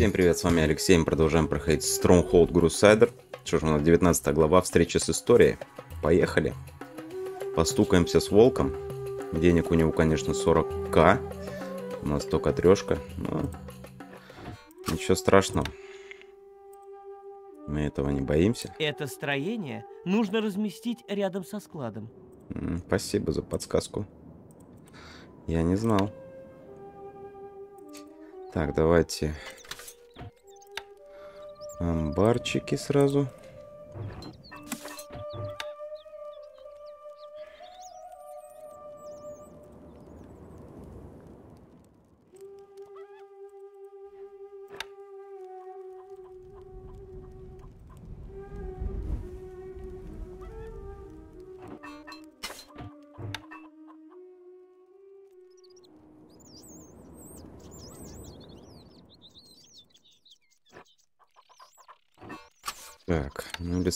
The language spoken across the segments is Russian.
Всем привет, с вами Алексей, мы продолжаем проходить Stronghold Crusader. Что ж, у нас 19 глава, встреча с историей. Поехали. Постукаемся с волком. Денег у него, конечно, 40к. У нас только трешка, но ничего страшного. Мы этого не боимся. Это строение нужно разместить рядом со складом. Спасибо за подсказку. Я не знал. Так, давайте амбарчики сразу.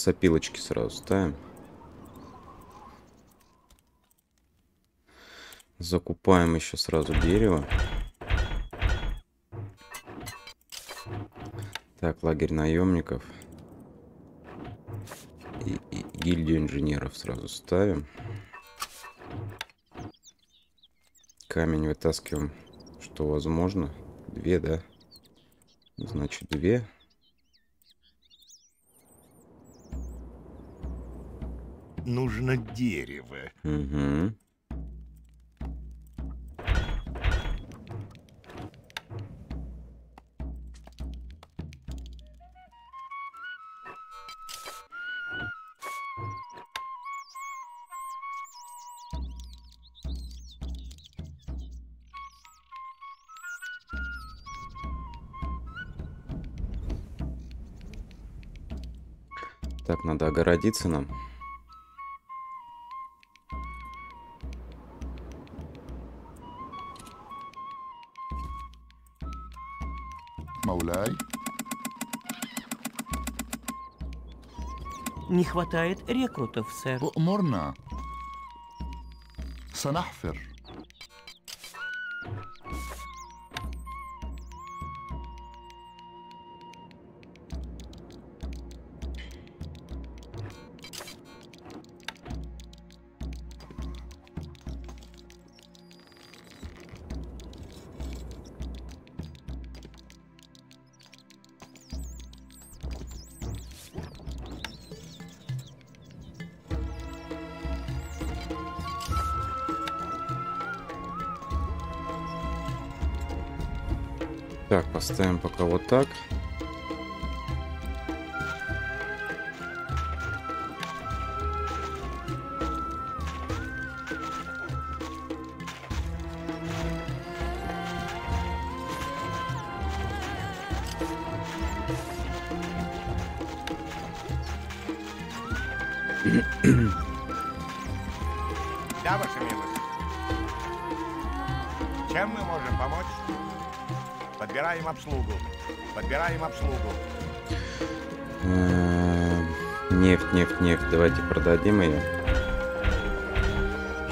Лесопилочки сразу ставим. Закупаем еще сразу дерево. Так, лагерь наемников. И, и гильдию инженеров сразу ставим. Камень вытаскиваем, что возможно. Две, да? Значит, две. Нужно дерево. Угу. Так, надо огородиться нам. Не хватает рекрутов, сэр. أؤمرنا سنحفر пока вот так. Подбираем обслугу. Подбираем обслугу. Эм, Нефть, нефть, нефть. Давайте продадим ее.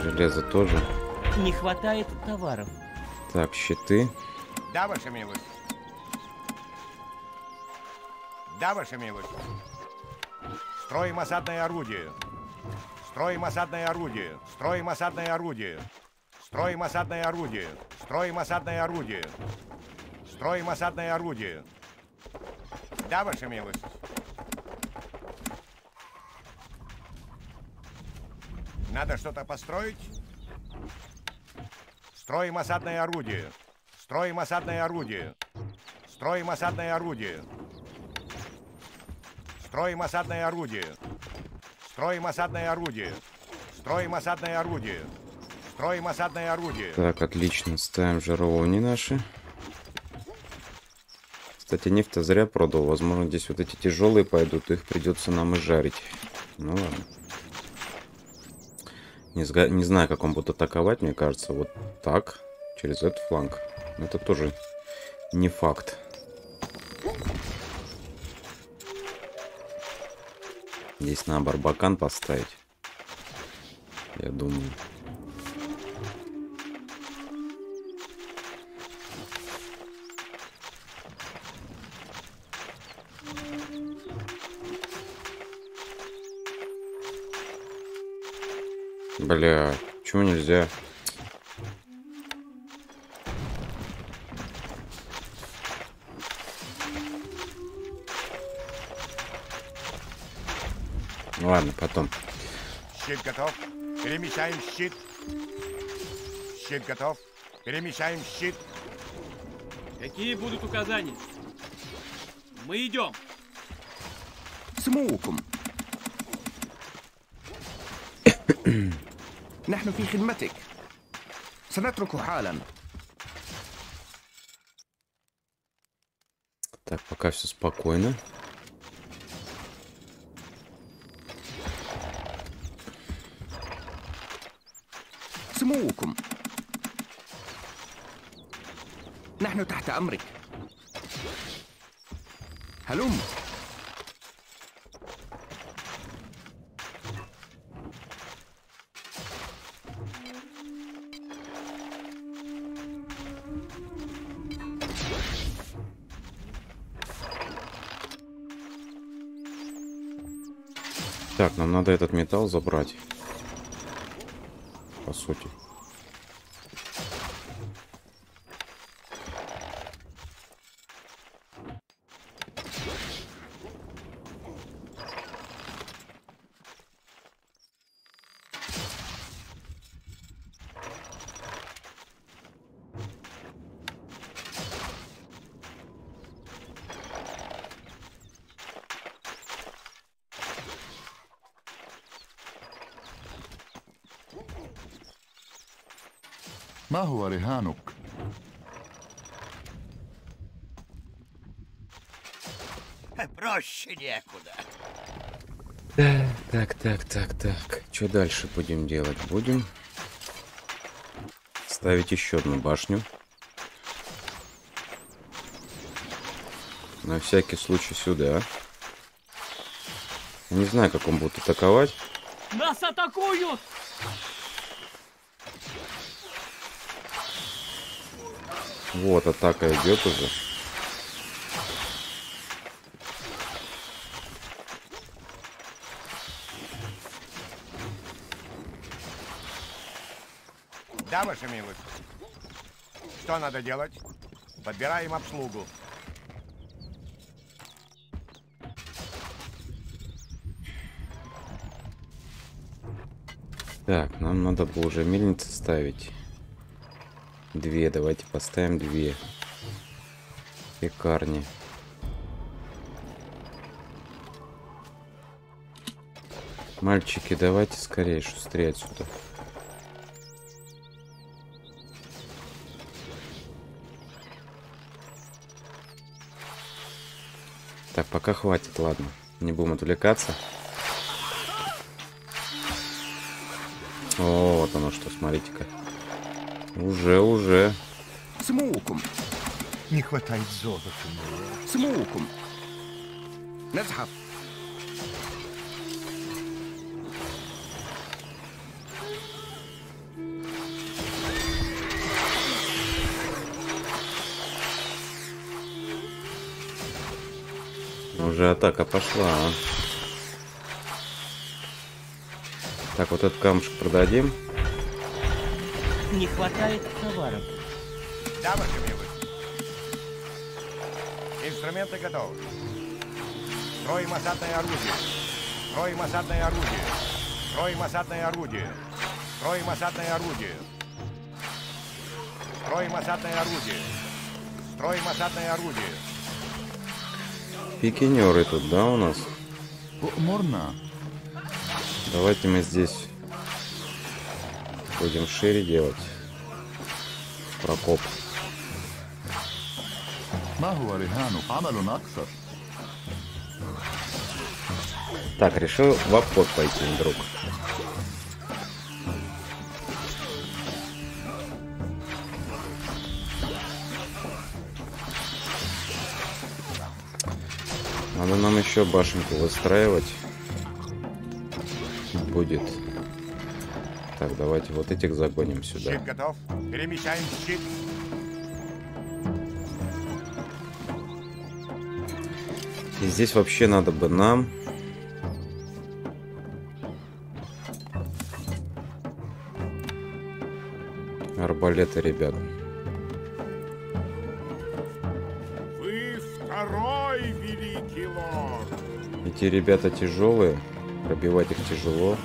Железо тоже. Не хватает товаров. Так, щиты. Да, ваша милость. Да, ваша милость. Строим осадное орудие. Строим осадное орудие. Строим осадное орудие. Строим осадное орудие. Строим осадное орудие. Строим осадное орудие. Да, ваша милость. Надо что-то построить? Строим осадное орудие. Строим осадное орудие. Строим осадное орудие. Строим осадное орудие. Строим осадное орудие. Строим осадное орудие. Строим осадное орудие. Так, отлично. Ставим жаровни наши. Кстати, нефть зря продал. Возможно, здесь вот эти тяжелые пойдут. Их придется нам и жарить. Ну ладно. Не, зга- не знаю, как он будет атаковать, мне кажется. Вот так. Через этот фланг. Это тоже не факт. Здесь на барбакан поставить. Я думаю. Бля, почему нельзя? Ну ладно, потом. Щит готов. Перемещаем щит. Щит готов. Перемещаем щит. Какие будут указания? Мы идем. С Смоуком. نحن في خدمتك سنترك حالا Так, пока все спокойно. سموكم نحن تحت أمرك هلم Так, нам надо этот металл забрать. По сути. Проще некуда. Так, так, так, так. Что дальше будем делать? Будем ставить еще одну башню. На всякий случай сюда. Не знаю, как он будет атаковать. Нас атакуют! Вот, атака идет уже. Да, ваша милость. Что надо делать? Подбираем обслугу. Так, нам надо было уже мельницы ставить. Две, давайте поставим две. Пекарни. Мальчики, давайте скорее, шустрее отсюда. Пока хватит, ладно. Не будем отвлекаться. О, вот оно что, смотрите-ка. Уже, уже. Смуком. Не хватает золота. Смуком. Назад. Уже атака пошла. а. Так, вот этот камушек продадим. Не хватает товаров. Да, ваша милость. Инструменты готовы. Строим осадное орудие. Строим осадное орудие. Строим осадное орудие. Строим осадное орудие. Строим осадное орудие. Строим осадное орудие. Пикинеры тут, да, у нас? Можно. Давайте мы здесь будем шире делать прокоп. Так, решил в обход пойти, друг. Но нам еще башенку выстраивать будет. Так, давайте вот этих загоним сюда. Щит готов. Перемещаем щит. И здесь вообще надо бы нам... Арбалеты, ребята. Эти ребята тяжелые. Пробивать их тяжело.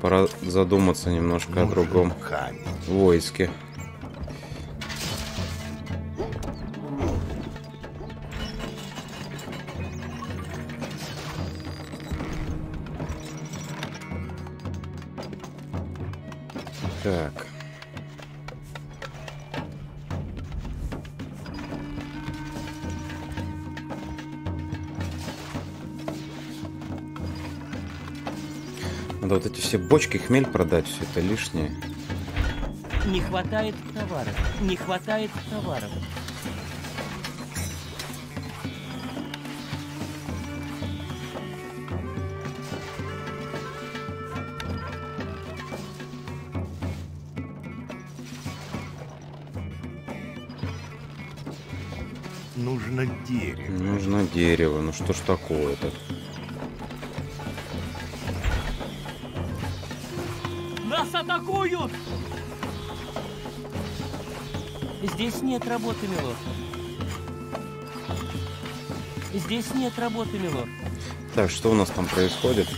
Пора задуматься немножко о другом Камень. войске. Так. Надо вот эти все бочки хмель продать, все это лишнее. Не хватает товаров. Не хватает товаров. Нужно дерево. Нужно дерево. Ну что ж такое-то? Атакуют! Здесь нет работы, милорд. Здесь нет работы, милорд. Так, что у нас там происходит?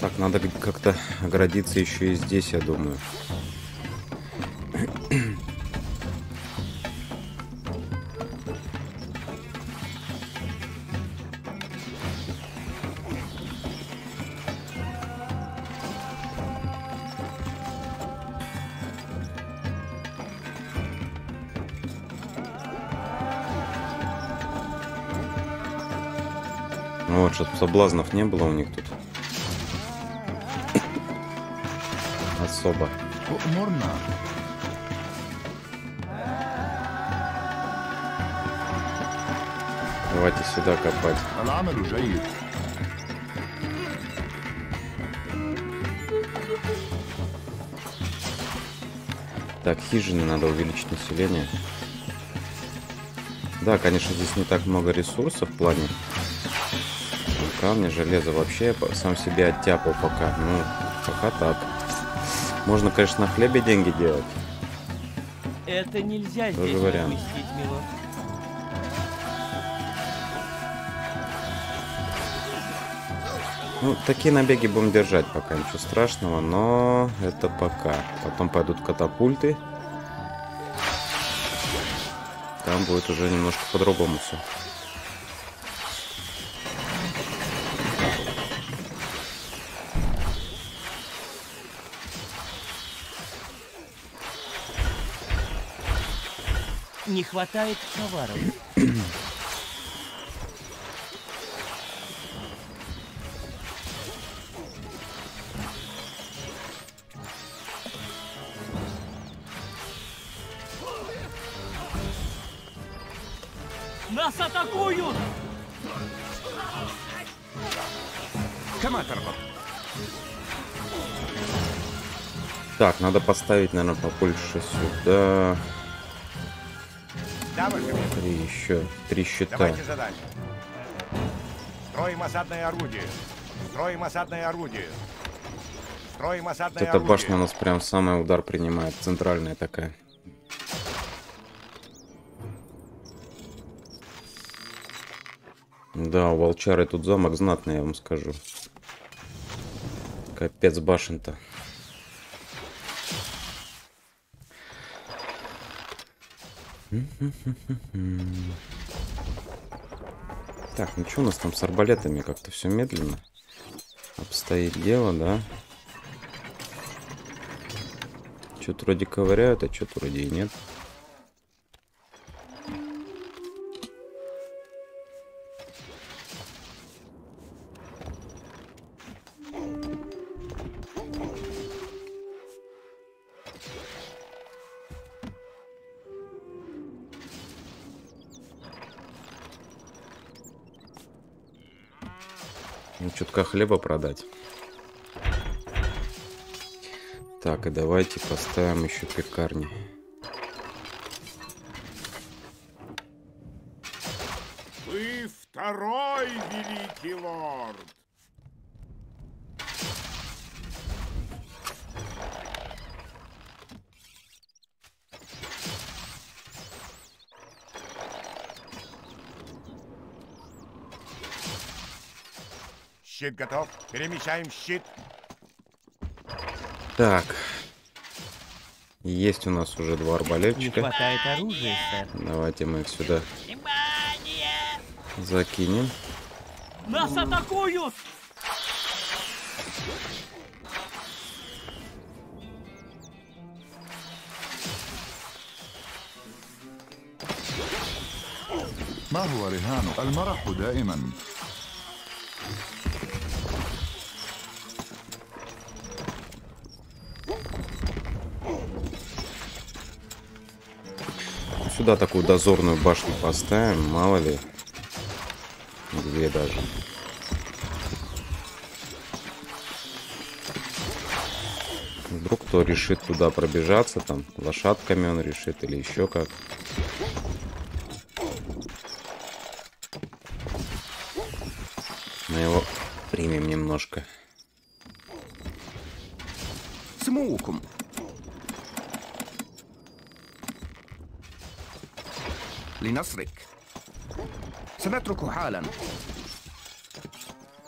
Так, надо как-то оградиться еще и здесь, я думаю. Ну вот, чтобы соблазнов не было у них тут. Особо. Морно. Давайте сюда копать. Так, хижины надо увеличить население. Да, конечно, здесь не так много ресурсов в плане камня, железа. Вообще сам себе оттяпал пока. Ну, пока так. Можно, конечно, на хлебе деньги делать. Это нельзя Тоже здесь вариант. разместить, милорд. Ну, такие набеги будем держать пока, ничего страшного, но это пока. Потом пойдут катапульты. Там будет уже немножко по-другому все. хватает товаров. Нас атакуют! Коматорбо. Так, надо поставить, наверное, побольше сюда. Три еще. Три щита. Давайте задание. Строим осадное орудие. Строим осадное орудие. Строим осадное Вот эта орудие. башня у нас прям самый удар принимает. Центральная такая. Да, у волчары тут замок знатный, я вам скажу. Капец башен-то. Так, ну что у нас там с арбалетами? Как-то все медленно обстоит дело, да? Что-то вроде ковыряют, а что-то вроде и нет. Ну, хлеба продать. Так, и давайте поставим еще пекарни. Вы второй великий лорд. Щит готов. Перемещаем щит. Так. Есть у нас уже два Не арбалетчика. хватает оружия, сэр. Давайте мы их сюда закинем. Нас атакуют! ما هو رهانك المرح دائما сюда такую дозорную башню поставим, мало ли. Две даже. Вдруг кто решит туда пробежаться, там лошадками он решит или еще как. Мы его примем немножко. Смуком. لنصرك سنترك حالا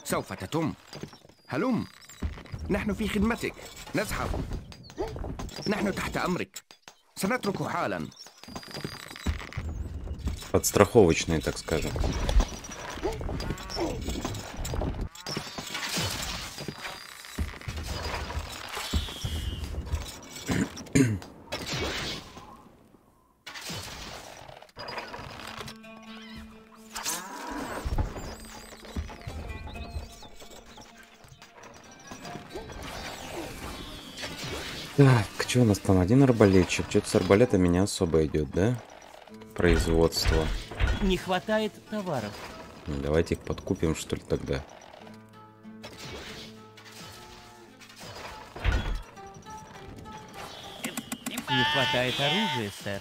سوف تتم هلم نحن في خدمتك نزحف نحن تحت أمرك سنترك حالا Подстраховочные, так скажем. Там? Один арбалетчик. Что-то с арбалетами не особо идет, да? Производство. Не хватает товаров. Ну, Давайте их подкупим, что ли, тогда. Не хватает оружия, сэр.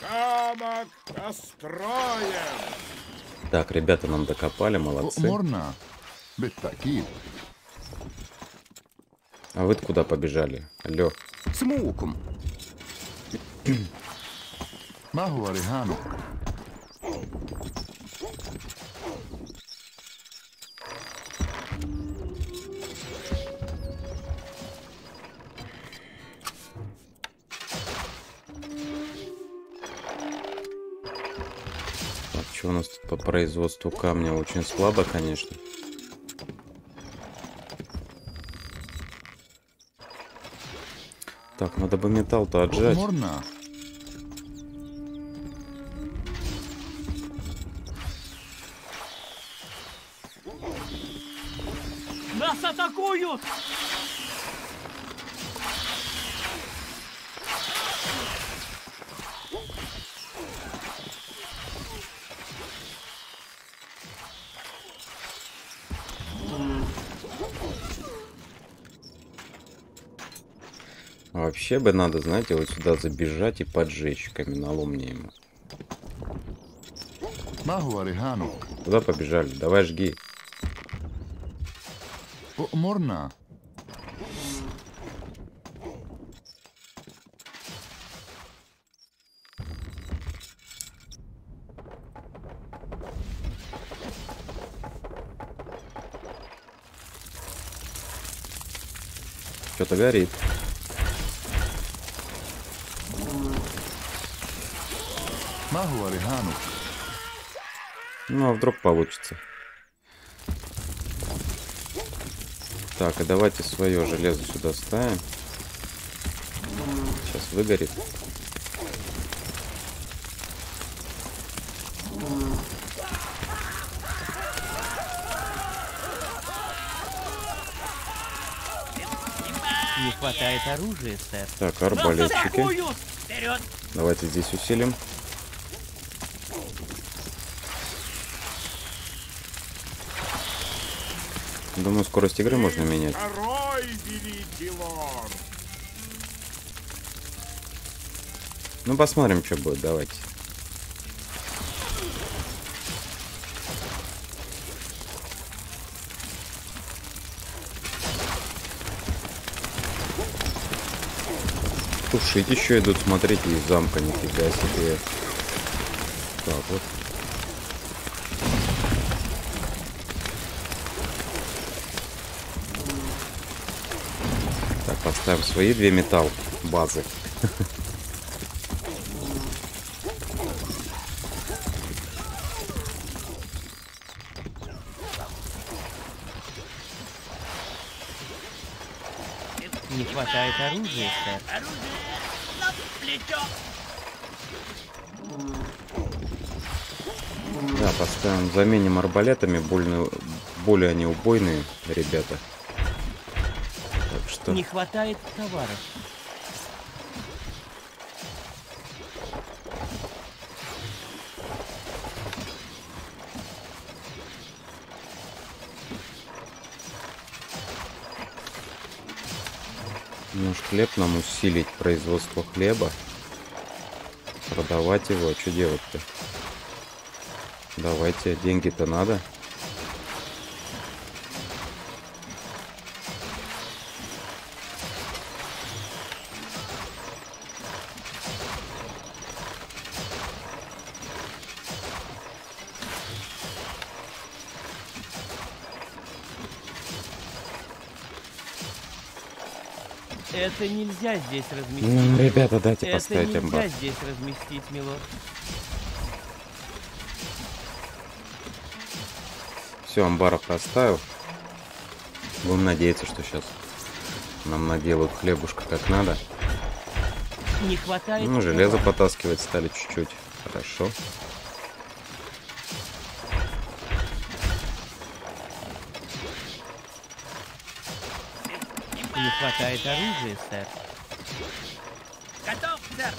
Замок Построим! Так, ребята нам докопали, молодцы. Морна, ведь такие. А вы куда побежали? Алло. С муком. производству камня очень слабо, конечно. Так, надо бы металл-то отжать. Вообще бы надо, знаете, вот сюда забежать и поджечь каменоломни ему. Куда побежали? Давай жги. Морна. Что-то горит. Ну, а вдруг получится. Так, и давайте свое железо сюда ставим. Сейчас выгорит. Не хватает оружия, сэр. Так, арбалетчики. Давайте здесь усилим. Думаю, скорость игры можно менять. Ну, посмотрим, что будет, давайте. Тушить еще идут, смотрите, из замка, нифига себе. Так, вот. Поставим свои две металл базы. Не хватает оружия, сэр. Да, поставим, заменим арбалетами, больно, более они убойные, ребята. Что, Не хватает товаров. может хлеб нам усилить, производство хлеба. Продавать его, а что делать-то? Давайте, деньги-то надо. Это нельзя здесь разместить. Ну, ребята, дайте Это поставить нельзя амбар. здесь разместить, милорд. Все, амбара поставил. Будем надеяться, что сейчас нам наделают хлебушка как надо. Не хватает Ну, железо потаскивать стали чуть-чуть. Хорошо. Не хватает оружия, сэр. Готов, сэр!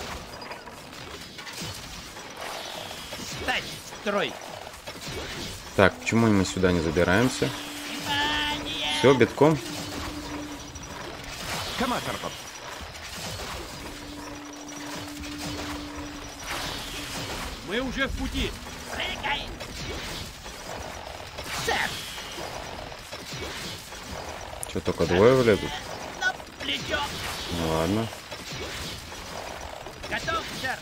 Встать, строй! Так, почему мы сюда не забираемся? Внимание! Все, битком. Кома, Карпов. Мы уже в пути. Прыгай! Сэр! Что, только двое влезут? Плечо. Ну ладно. Готов, сэр.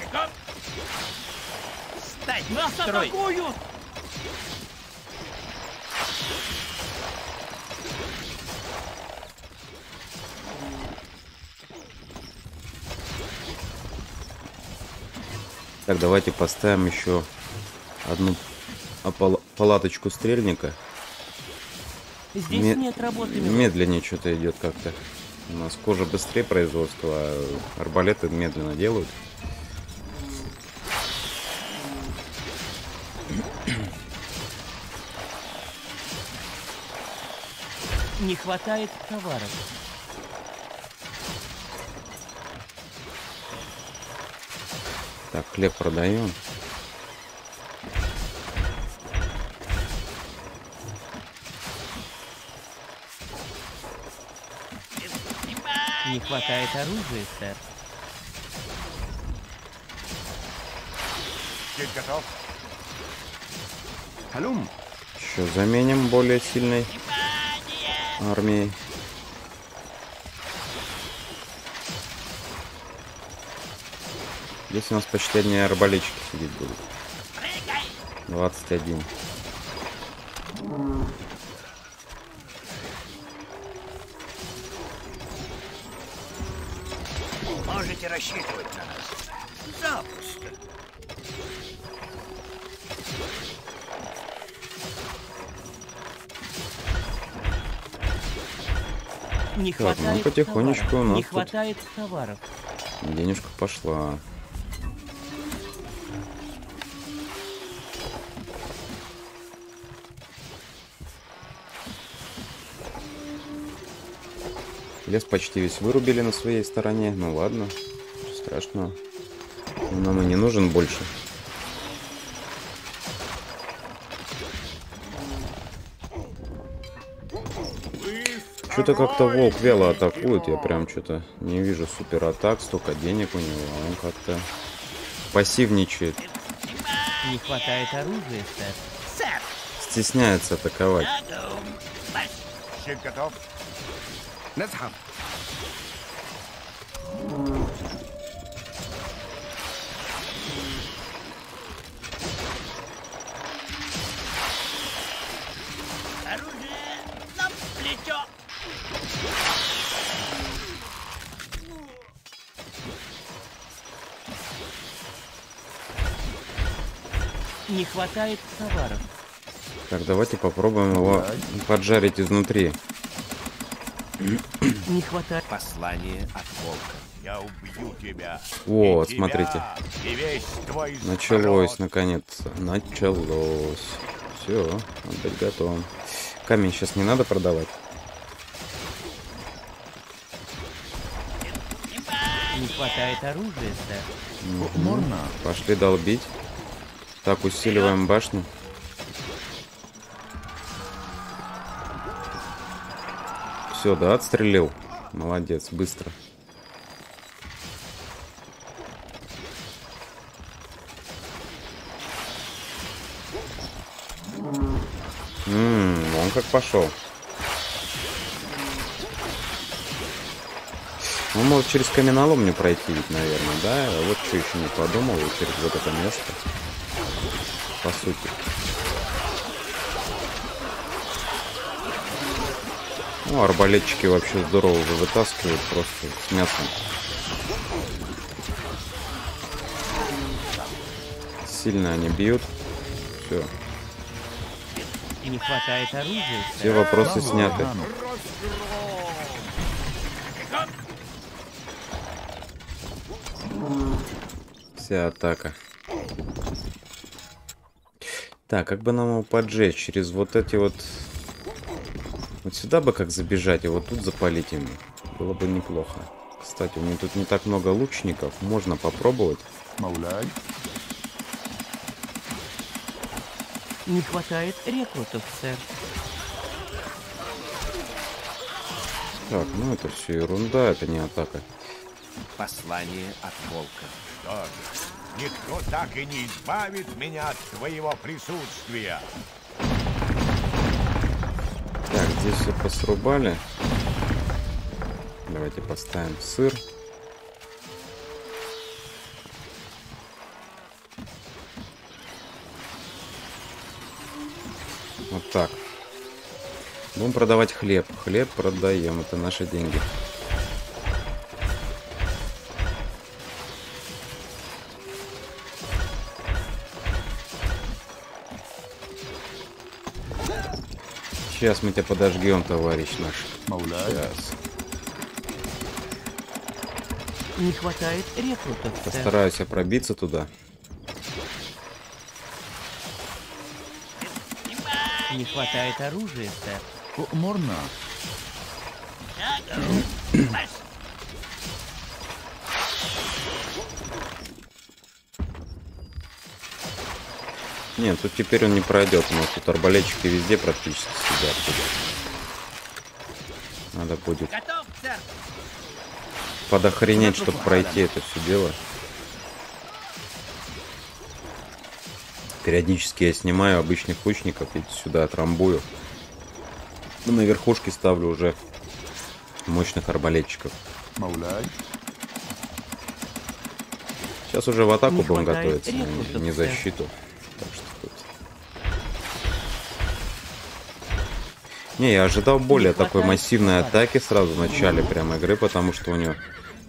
Бегом. Стать Нас строй. атакуют! Так, давайте поставим еще одну опала- палаточку стрельника. Здесь Ме- нет работы. Медленнее что-то идет как-то. У нас кожа быстрее производства, а арбалеты медленно делают. Не хватает товаров. Так, хлеб продаем. Не хватает оружия, сэр. Здесь готов. Халюм. Еще заменим более сильной армией. Здесь у нас почти одни арбалетчики сидеть будут. 21. Можете рассчитывать на нас. Запросто. Не Так, ну, потихонечку товаров. у нас Не хватает товаров. Денежка пошла. Лес почти весь вырубили на своей стороне. Ну ладно, страшного. Нам и не нужен больше. Что-то как-то волк вяло атакует. Я прям что-то не вижу супер атак. Столько денег у него. Он как-то пассивничает. Не хватает оружия, сэр. Сэр, Стесняется атаковать. готов. хватает товаров. Так, давайте попробуем его поджарить изнутри. Не хватает. Послание от волка. Я убью тебя. Вот, и смотрите. Тебя, Началось, наконец-то. Началось. Все, опять готов. Камень сейчас не надо продавать. Не хватает оружия, сэр. Можно? Пошли долбить. Так, усиливаем башню. Все, да, отстрелил. Молодец, быстро. Ммм, он как пошел. Ну, может, через каменолом мне пройти, наверное, да? Вот что еще не подумал, и через вот это место по сути. Ну, арбалетчики вообще здорово вытаскивают просто с мясом. Сильно они бьют. Все. Не хватает оружия. Все вопросы сняты. Вся атака. Так, как бы нам его поджечь? Через вот эти вот... Вот сюда бы как забежать, и вот тут запалить ему. Было бы неплохо. Кстати, у меня тут не так много лучников. Можно попробовать. Мауляй. Не хватает рекрутов, сэр. Так, ну это все ерунда, это не атака. Послание от волка. Так никто так и не избавит меня от твоего присутствия. Так, здесь все посрубали. Давайте поставим сыр. Вот так. Будем продавать хлеб. Хлеб продаем, это наши деньги. Сейчас мы тебя подожгем, товарищ наш. Сейчас. Не хватает рекрутов. Постараюсь я пробиться туда. Не хватает оружия, сэр. Морна, Нет, тут теперь он не пройдет. У нас тут арбалетчики везде практически сидят. Надо будет подохренеть, чтобы пройти это все дело. Периодически я снимаю обычных лучников и сюда отрамбую. Ну, на верхушке ставлю уже мощных арбалетчиков. Сейчас уже в атаку будем готовиться, не, не защиту. Не, я ожидал более такой массивной атаки сразу в начале прям игры, потому что у него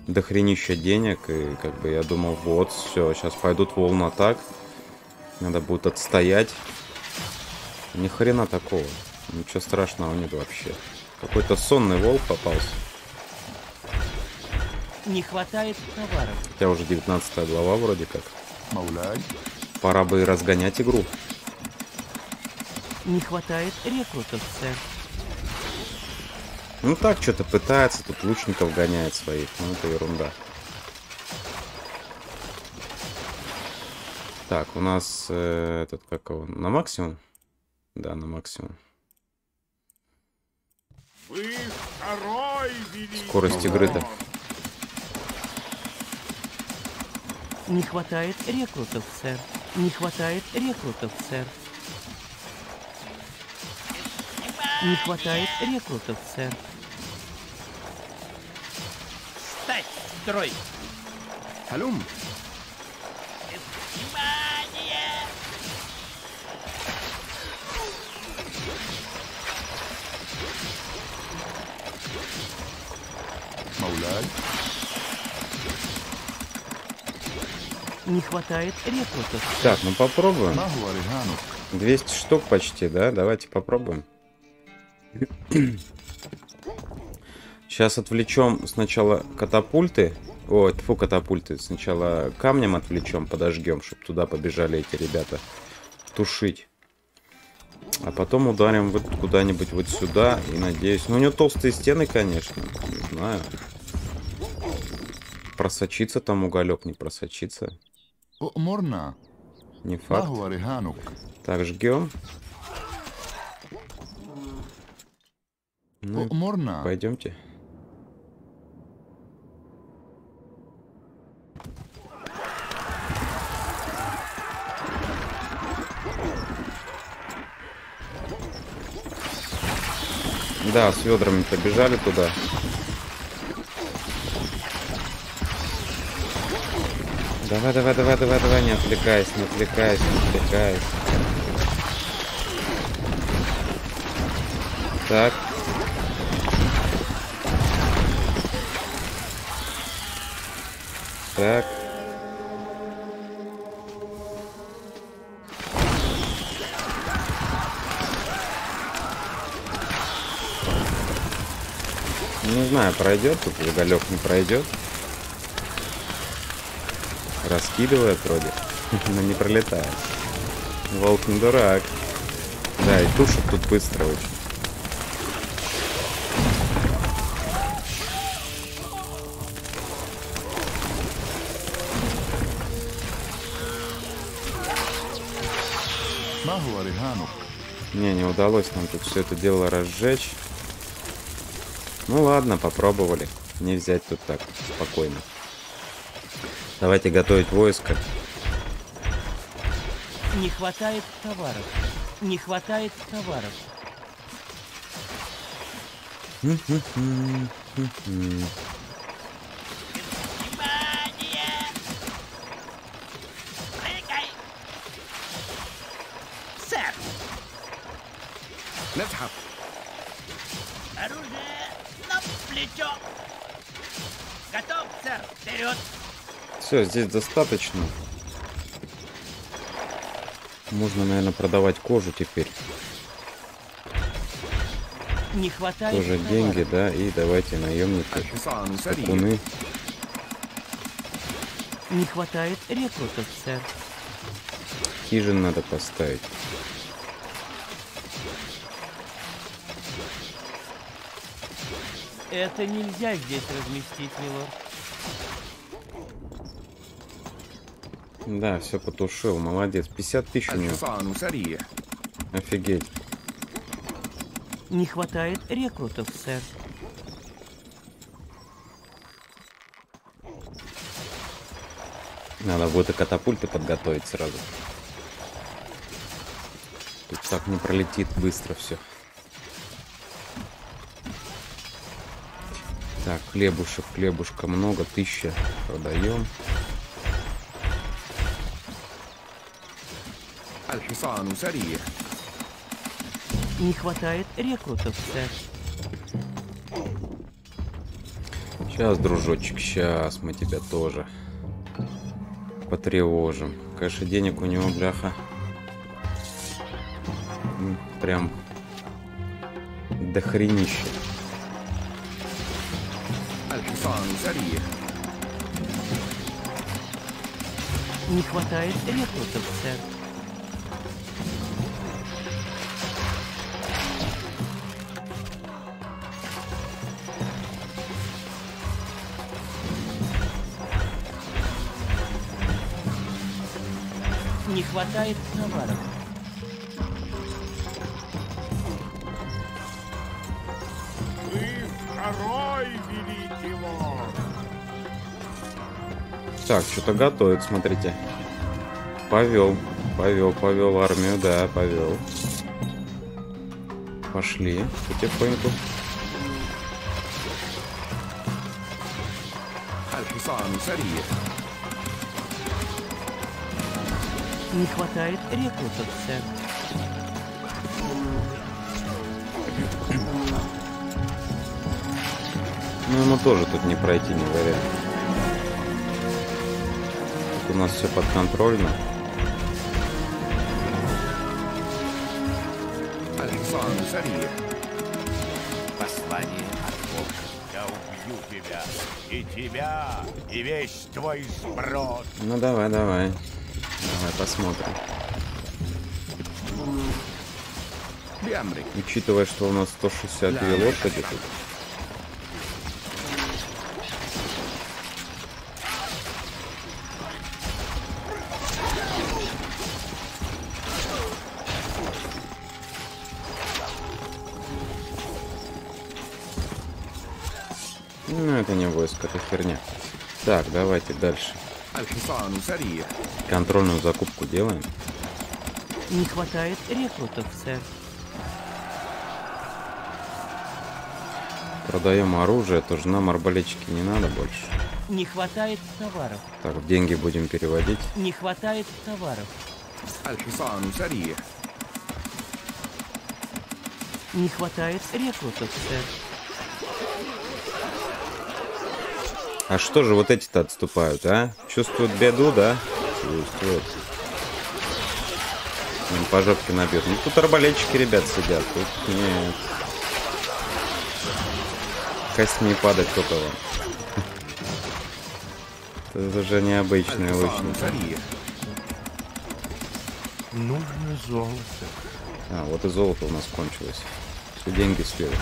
дохренища денег, и как бы я думал, вот, все, сейчас пойдут волны атак, надо будет отстоять. Ни хрена такого, ничего страшного нет вообще. Какой-то сонный волк попался. Не хватает товаров. Хотя уже 19 глава вроде как. Пора бы разгонять игру. Не хватает рекрутов, сэр. Ну так, что-то пытается, тут лучников гоняет своих, ну это ерунда. Так, у нас э, этот как его, на максимум? Да, на максимум. Вы второй великий Скорость игры-то. Не хватает рекрутов, сэр. Не хватает рекрутов, сэр. Не хватает рекрутов, сэр. Стать в строй. Халюм. Внимание! Мауляй. Не хватает рекрутов. Так, ну попробуем. 200 штук почти, да? Давайте попробуем. Сейчас отвлечем сначала катапульты. Ой, фу, катапульты. Сначала камнем отвлечем, подожгем, чтобы туда побежали эти ребята тушить. А потом ударим вот куда-нибудь вот сюда и надеюсь... Ну, у него толстые стены, конечно. Не знаю. Просочится там уголек, не просочится. Морна. Не факт. Так, жгем. Ну, Морна. Пойдемте. Да, с ведрами побежали туда. Давай, давай, давай, давай, давай, не отвлекайся, не отвлекайся, не отвлекайся. Так. Так. не знаю, пройдет тут уголек, не пройдет. Раскидывает вроде, но не пролетает. Волк не дурак. Да, и тушит тут быстро очень. Не, не удалось нам тут все это дело разжечь. Ну ладно, попробовали. Не взять тут так спокойно. Давайте готовить войско. Не хватает товаров. Не хватает товаров. Внимание! Вперед! Все, здесь достаточно. Можно, наверное, продавать кожу теперь. Не хватает. Тоже деньги, да, и давайте наемника. Скакуны. Не хватает рекрутов, сэр. Хижин надо поставить. Это нельзя здесь разместить, милорд. Да, все потушил, молодец. 50 тысяч у него. Офигеть. Не хватает рекрутов, сэр. Надо будет и катапульты подготовить сразу. Тут так не пролетит быстро все. Так, хлебушек, хлебушка много, тысяча продаем. الحصان سريع Не хватает рекрутов, сэр. Сейчас, дружочек, сейчас мы тебя тоже потревожим. Конечно, денег у него, бляха. м, Прям дохренище. الحصان سريع Не хватает рекрутов, сэр. Не хватает товаров. Второй великий лорд. Так, что-то готовит, смотрите. Повел, повел, повел армию, да, повел. Пошли потихоньку. الحصان سريع Не хватает рекрутов, сэр. Ну, ему тоже тут не пройти, не вариант. Тут у нас все подконтрольно. Александр, Сарье. Послание от Бога. Я убью тебя, и тебя, и весь твой сброд. Ну, давай, давай. Давай посмотрим. Учитывая, что у нас 162 лошади тут. Ну, это не войско, это херня. Так, давайте дальше. Контрольную закупку делаем. Не хватает рекрутов, сэр. Продаем оружие, тоже нам арбалетчики не надо больше. Не хватает товаров. Так, деньги будем переводить. Не хватает товаров. Не хватает рекрутов, сэр. А что же вот эти-то отступают, а? Чувствуют беду, да? Чувствуют. Им по жопке набьют. Ну тут арбалетчики, ребят, сидят. Тут нет. Кость не падать около. Это уже необычная лучница. Нужно золото. А, вот и золото у нас кончилось. Все деньги слили.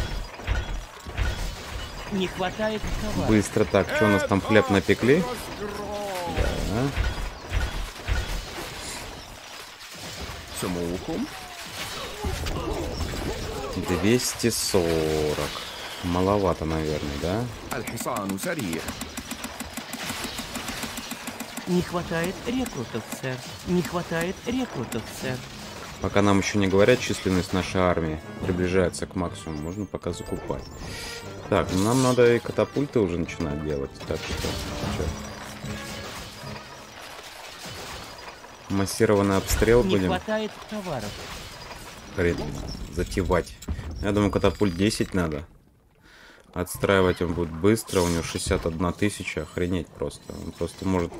Не хватает товара. Быстро так. Что у нас там хлеб напекли? Да. Самоухом. 240. Маловато, наверное, да? Не хватает рекрутов, сэр. Не хватает рекрутов, сэр. Пока нам еще не говорят, численность нашей армии приближается к максимуму, можно пока закупать. Так, ну нам надо и катапульты уже начинать делать. Так что, чё? Массированный обстрел Не будем хватает товаров. хрен затевать. Я думаю, катапульт 10 надо. Отстраивать он будет быстро, у него 61 тысяча, охренеть просто. Он просто может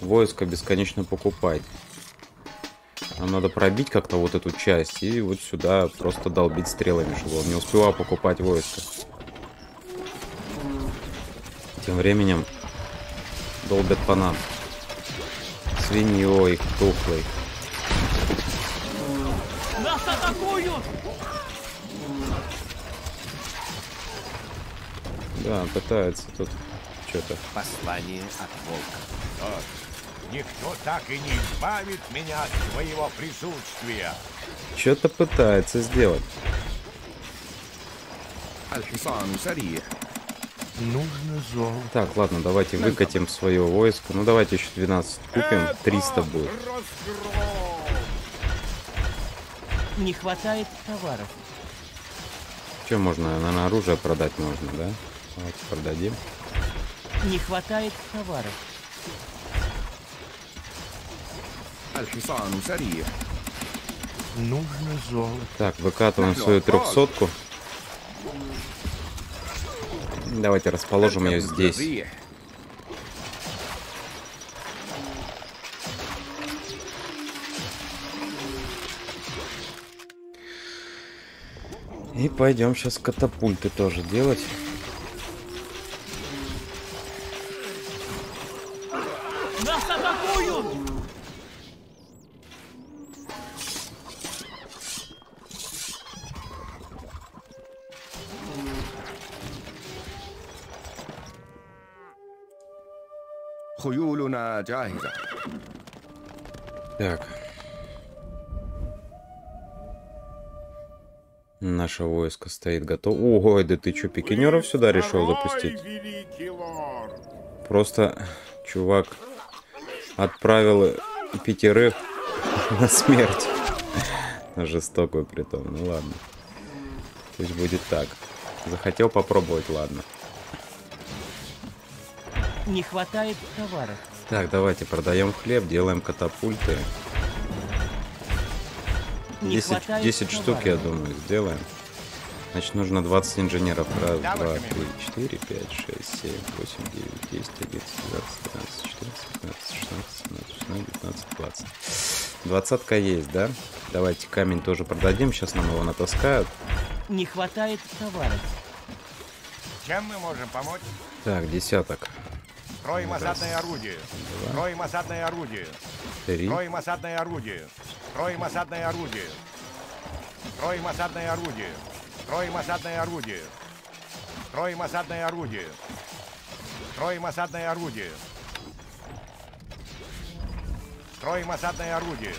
войско бесконечно покупать. Нам надо пробить как-то вот эту часть и вот сюда просто долбить стрелами, чтобы он не успевал покупать войско. Тем временем долбят по нам. Свиньей, тухлой. Нас атакуют! Да, пытается тут что-то. Послание от волка. Никто так и не избавит меня от своего присутствия. Что-то пытается сделать. الحصان سريع Нужно золото. Так, ладно, давайте выкатим свое войско. Ну, давайте еще 12 купим. 300 будет. Не хватает товаров. Что можно? Наверное, оружие продать можно, да? Давайте продадим. Не хватает товаров. Нужно золото. Так, выкатываем свою трехсотку. ку Давайте расположим ее здесь. И пойдем сейчас катапульты тоже делать. на Джахида. Так. Наше войско стоит готово. Ого, да ты чё, пикинеров сюда решил запустить? Просто чувак отправил пятерых на смерть. Жестокую притом, ну ладно. Пусть будет так. Захотел попробовать, ладно. Не хватает товаров. Так, давайте продаем хлеб, делаем катапульты. Не 10, хватает 10 штук, я думаю, сделаем. Значит, нужно 20 инженеров. Раз, два, три, четыре, пять, шесть, семь, восемь, девять, десять, одиннадцать, двенадцать, тринадцать, четырнадцать, пятнадцать, шестнадцать, семнадцать, шестнадцать, девятнадцать, двадцать. Двадцатка есть, да? Давайте камень тоже продадим, сейчас нам его натаскают. Не хватает товаров. Чем мы можем помочь? Так, десяток. Строим осадное орудие. Строим осадное орудие. Строим осадное орудие. Строим осадное орудие. Строим осадное орудие. Строим осадное орудие. Строим осадное орудие. Строим осадное орудие. Строим осадное орудие.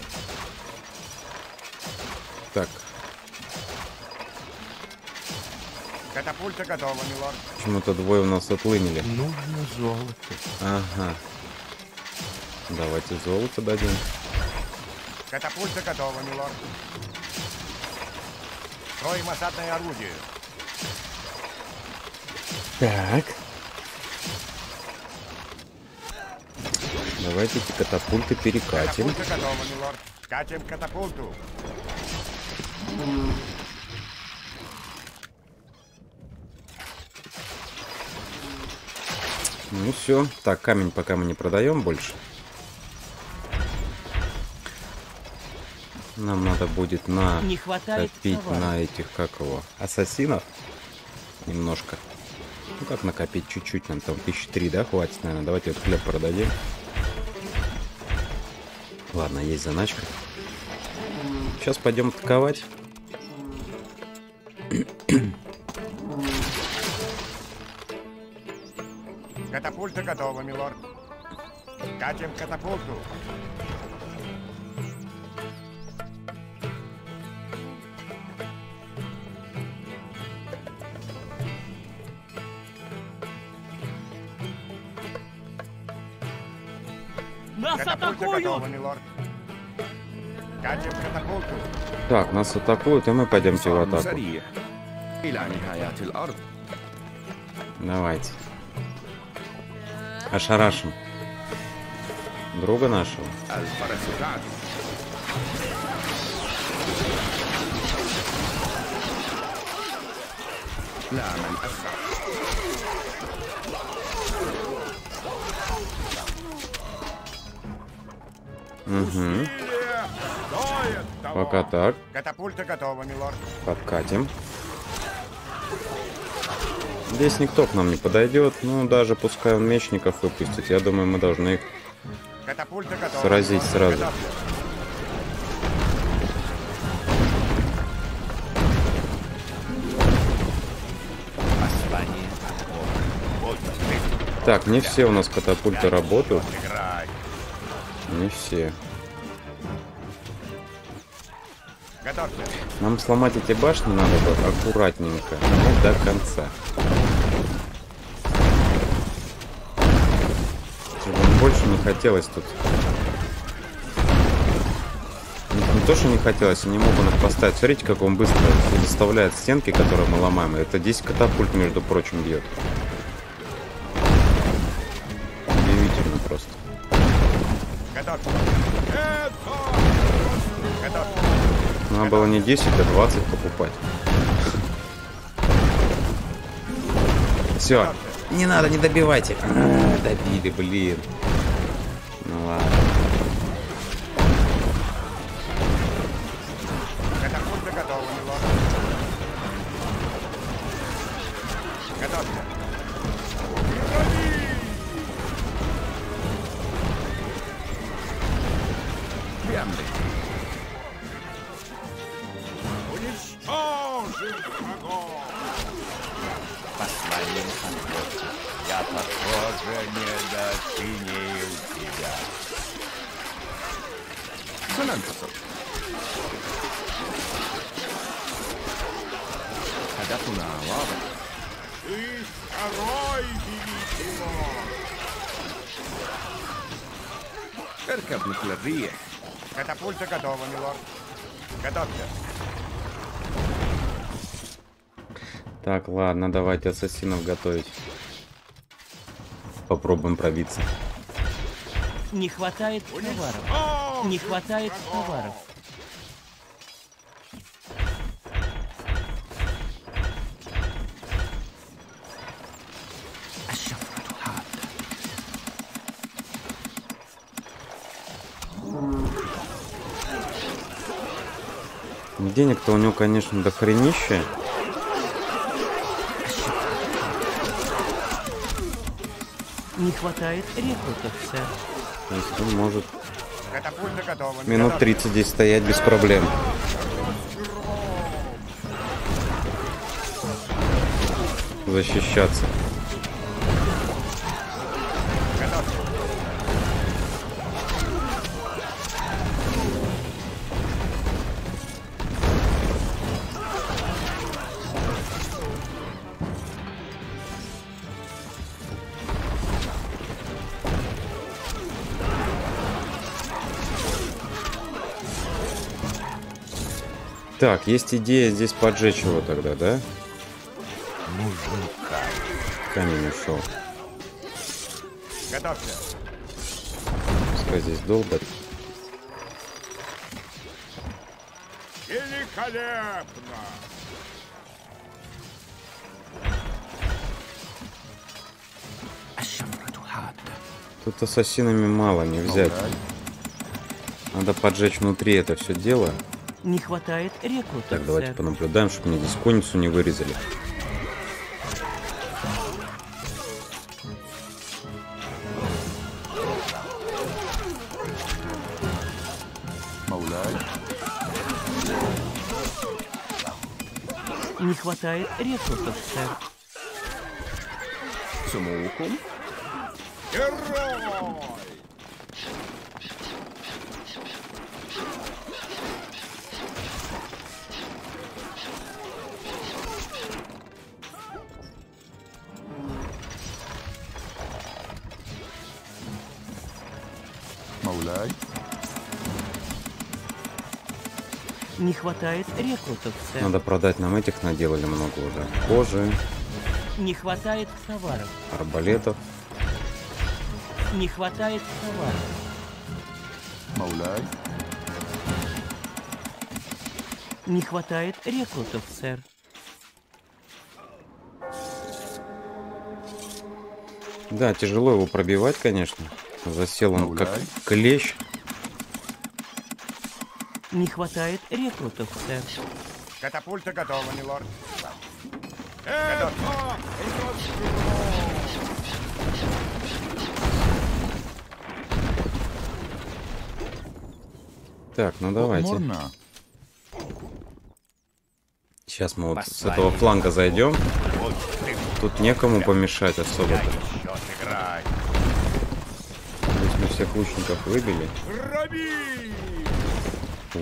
Так, Катапульта готова, милорд. почему-то двое у нас отлынили. Нужно золото. Ага. Давайте золото дадим. Катапульта готова, милорд. Строим осадное орудие. Так. Давайте эти катапульты перекатим. Катапульта готова, милорд. Катим катапульту. Ну все. Так, камень пока мы не продаем больше. Нам надо будет на Не хватает копить на этих, как его, ассасинов. Немножко. Ну как накопить чуть-чуть, нам там тысячи три, да, хватит, наверное. Давайте вот хлеб продадим. Ладно, есть заначка. Сейчас пойдем атаковать. Катапульта готова, милорд. Катим катапульту. Нас атакуют! Готова, милорд. Катим. Так, нас атакуют, и мы пойдемте в атаку. Давайте. Ошарашим. Друга нашего. Угу. Пока так. Катапульта готова, милорд. Подкатим. Здесь никто к нам не подойдет. Ну, даже пускай он мечников выпустит. Я думаю, мы должны их... Сразить сразу. Так, не все у нас катапульты работают. Не все. Нам сломать эти башни надо бы аккуратненько. Ну, до конца. Чтобы больше не хотелось тут. Не, не то, что не хотелось, они могут их поставить. Смотрите, как он быстро доставляет стенки, которые мы ломаем. Это 10 катапульт, между прочим, бьет. Было не 10, а 20 покупать. Все. Не надо, не добивайте. А, добили, блин. Ладно, давайте ассасинов готовить. Попробуем пробиться. Не хватает товаров. Не хватает товаров. Денег-то у него, конечно, до хренища. Не хватает рекрутов, сэр. То есть он может готова. минут Готовься. 30 здесь стоять без проблем. Защищаться. Так, есть идея здесь поджечь его тогда, да? Нужен камень. Ушел. Готовься. Пускай здесь долбят. Великолепно! Тут ассасинами мало не взять. Надо поджечь внутри это все дело. Не хватает рекрута. Так, давайте сэр. понаблюдаем, чтобы мне здесь конницу не вырезали. Не хватает ресурсов, сэр. Самоуком? Героя! хватает рекрутов, сэр. Надо продать нам этих, наделали много уже. Кожи. Не хватает товаров. Арбалетов. Не хватает товаров. Мауляй. Не хватает рекрутов, сэр. Да, тяжело его пробивать, конечно. Засел он как клещ. Не хватает рекрутов, сэр. Катапульта готова, милорд. Так, ну давайте. Сейчас мы вот с этого фланга зайдем. Тут некому помешать особо-то. Здесь мы всех лучников выбили.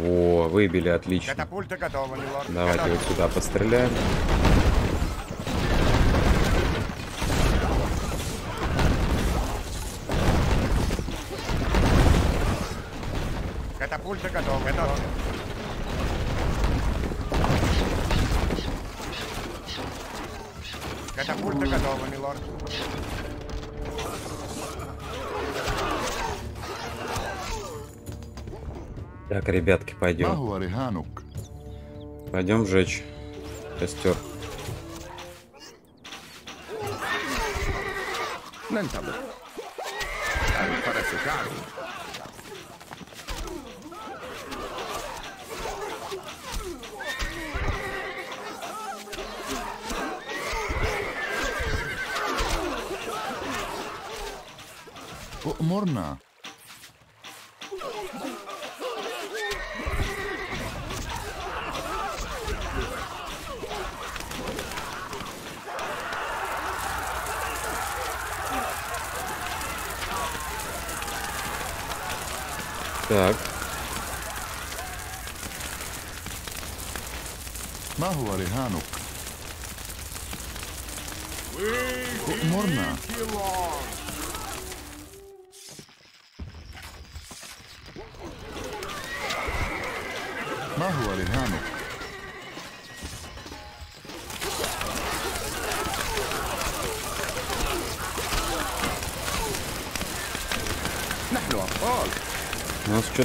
Во, выбили, отлично. Катапульта готова, милорд. Давайте вот Готовься. сюда постреляем. Катапульта готова. Готовься. Катапульта готова, милорд. Так, ребятки, пойдем. Пойдем жечь костер. Морна. Так. Махуа Риханук. Морна.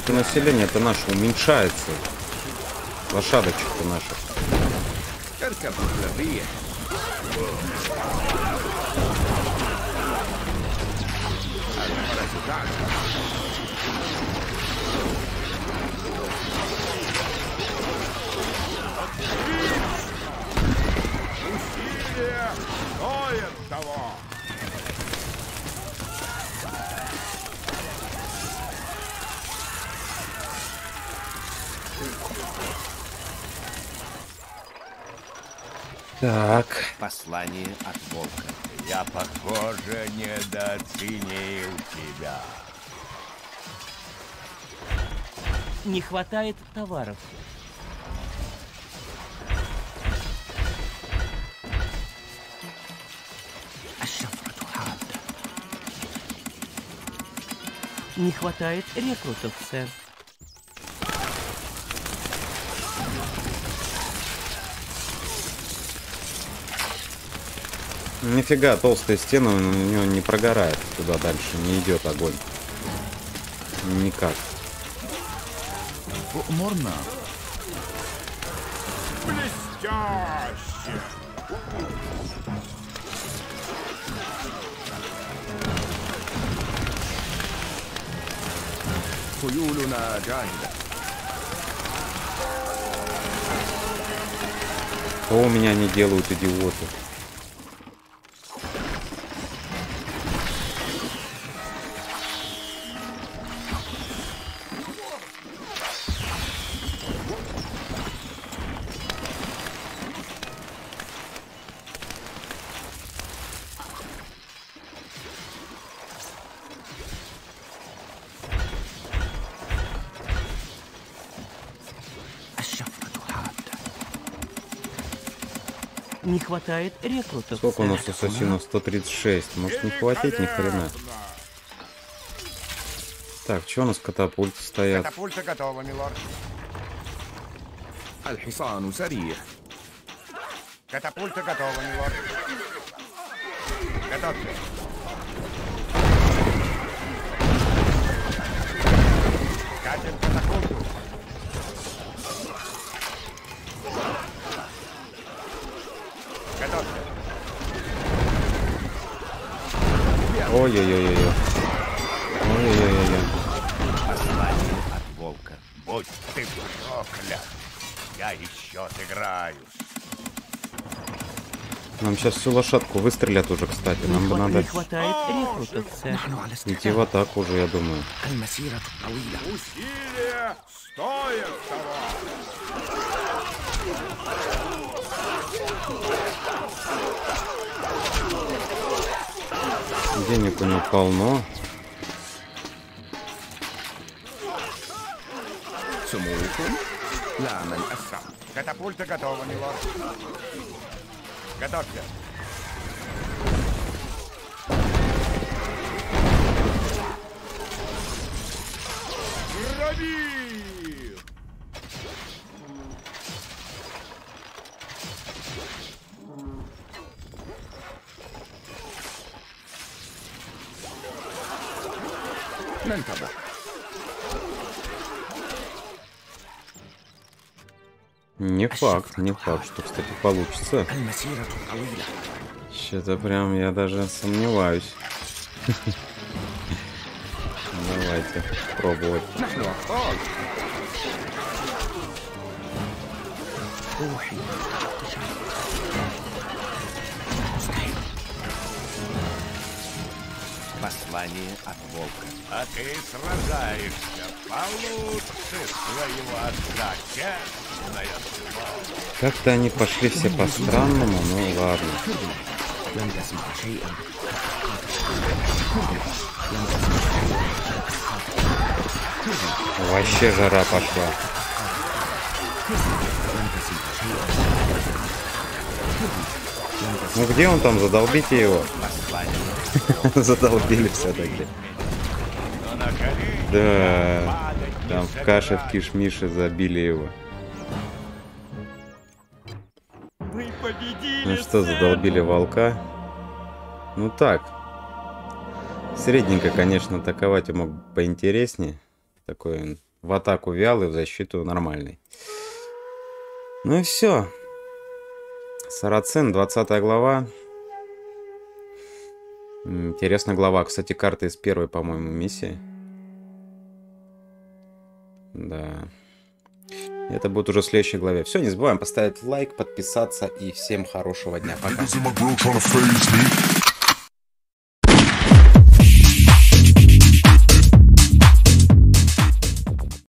все-таки население это наше уменьшается. Лошадочек-то наших. Только Так. Послание от волка. Я, похоже, недооценил тебя. Не хватает товаров. Не хватает рекрутов, сэр. Нифига, толстая стена у нее не прогорает туда дальше, не идет огонь. Никак. Морна. Блестяще! Хуюлюна Ганда. Что у меня не делают идиоты? Не хватает рекрутов, Сколько у сэр. нас ассасинов? 136. Может не хватить ни хрена. Так, что у нас катапульты стоят? Катапульта готова, милорд. الحصان سريع Катапульта готова, милорд. Готовьте. Катим катапульту. Ой-ой-ой-ой. Ой-ой-ой-ой. от волка. Будь ты проклят. Я еще отыграюсь. Нам сейчас всю лошадку выстрелят уже, кстати. Нам бы надо... Не хватает рекрутов. Идти в атаку уже, я думаю. Усилия стоят того. Денег у него полно. Катапульта готова, милорд. Готовься. Граби! Не факт, не факт, что, кстати, получится. Что-то прям я даже сомневаюсь. Давайте пробовать. Послание от волка. А ты сражаешься получше своего отца, честно. Как-то они пошли все по-странному, ну ладно. Вообще жара пошла. Ну где он там? Задолбите его. Задолбили все-таки. Да, там в каше в киш-мише забили его. Что, задолбили волка? Ну так. Средненько, конечно, атаковать мог поинтереснее. Такой в атаку вялый, в защиту нормальный. Ну и все. Сарацин, 20 глава. Интересная глава. Кстати, карта из первой, по-моему, миссии. Да. Это будет уже в следующей главе. Все, не забываем поставить лайк, подписаться и всем хорошего дня. Пока.